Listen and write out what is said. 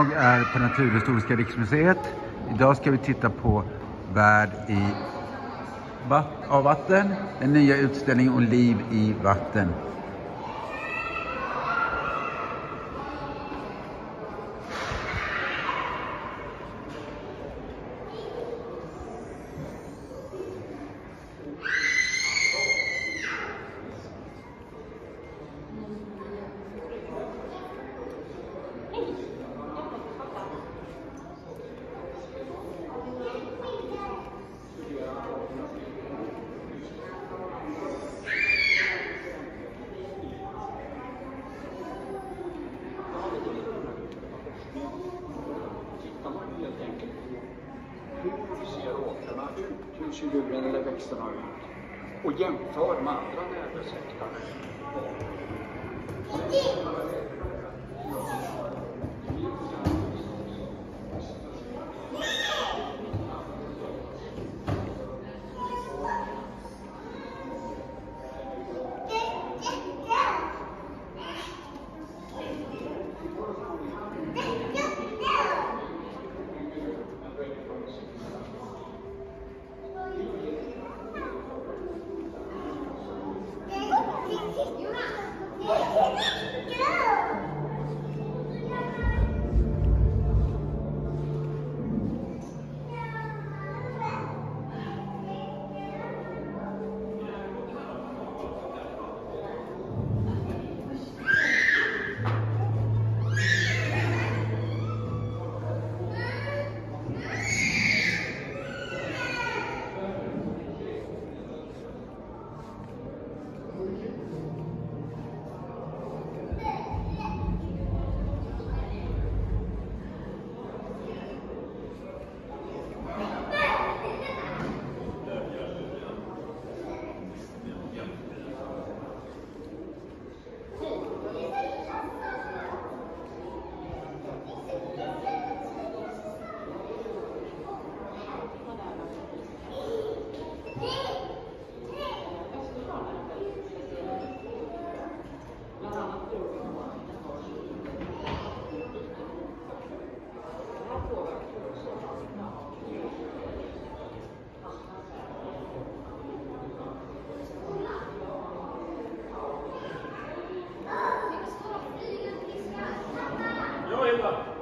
Jag är på Naturhistoriska riksmuseet. Idag ska vi titta på Värld i av vatten. Den nya utställningen om liv i vatten. 2000 eller växterna ut och jämför med andra närbesättningar. Yeah. 가